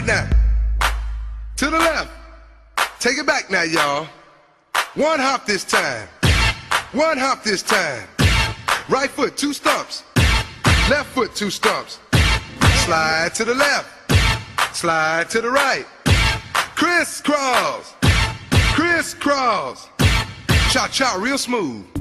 right now. To the left. Take it back now, y'all. One hop this time. One hop this time. Right foot, two stumps. Left foot, two stumps. Slide to the left. Slide to the right. Crisscross. Crisscross. Cha cha real smooth.